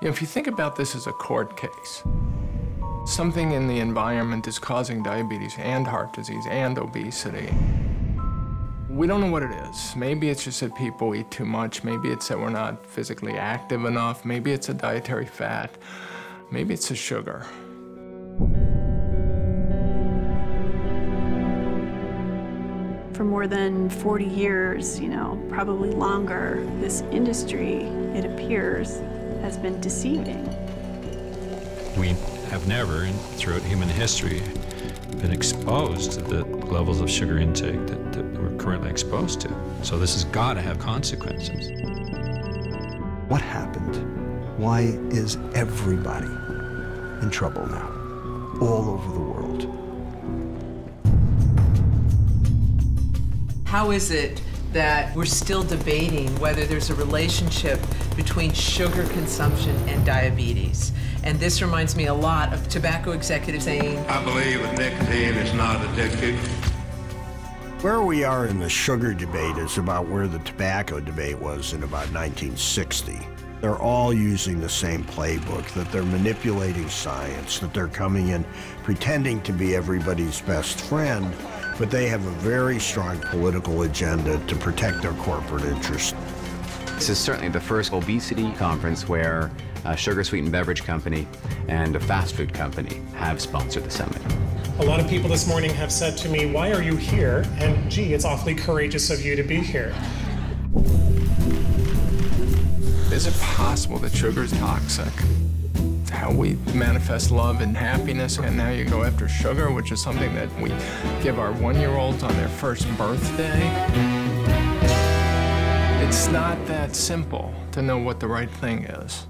You know, if you think about this as a court case, something in the environment is causing diabetes and heart disease and obesity. We don't know what it is. Maybe it's just that people eat too much. Maybe it's that we're not physically active enough. Maybe it's a dietary fat. Maybe it's a sugar. For more than 40 years, you know, probably longer, this industry, it appears, has been deceiving. We have never, throughout human history, been exposed to the levels of sugar intake that, that we're currently exposed to. So this has got to have consequences. What happened? Why is everybody in trouble now, all over the world? How is it that we're still debating whether there's a relationship between sugar consumption and diabetes? And this reminds me a lot of tobacco executives saying, I believe that nicotine is not addictive. Where we are in the sugar debate is about where the tobacco debate was in about 1960. They're all using the same playbook, that they're manipulating science, that they're coming in pretending to be everybody's best friend, but they have a very strong political agenda to protect their corporate interests. This is certainly the first obesity conference where a sugar sweetened beverage company and a fast food company have sponsored the summit. A lot of people this morning have said to me, Why are you here? And gee, it's awfully courageous of you to be here. Is it possible that sugar is toxic? How we manifest love and happiness, and now you go after sugar, which is something that we give our one-year-olds on their first birthday. It's not that simple to know what the right thing is.